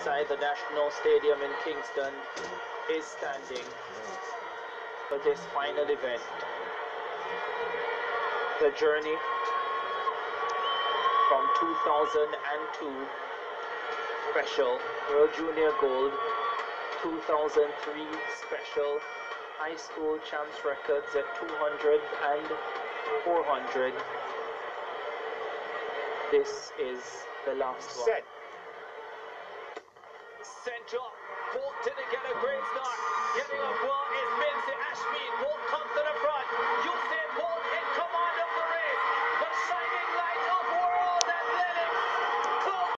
outside the National Stadium in Kingston is standing for this final event. The journey from 2002 special World Junior Gold, 2003 special high school champs records at 200 and 400. This is the last one. Set. Sent. Bolt didn't get a great start. Getting up well is Mincy Ashmeade.